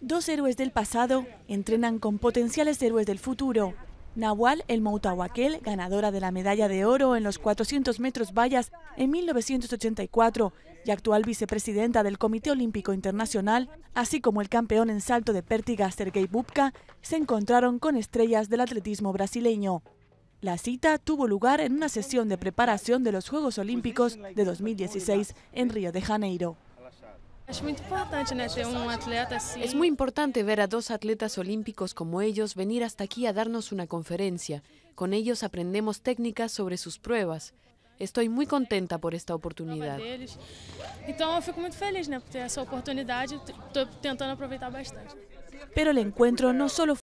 Dos héroes del pasado entrenan con potenciales héroes del futuro. Nahual El Moutahuaquel, ganadora de la medalla de oro en los 400 metros vallas en 1984 y actual vicepresidenta del Comité Olímpico Internacional, así como el campeón en salto de pértiga Sergei Bubka, se encontraron con estrellas del atletismo brasileño. La cita tuvo lugar en una sesión de preparación de los Juegos Olímpicos de 2016 en Río de Janeiro. Es muy importante ver a dos atletas olímpicos como ellos venir hasta aquí a darnos una conferencia. Con ellos aprendemos técnicas sobre sus pruebas. Estoy muy contenta por esta oportunidad. Pero el encuentro no solo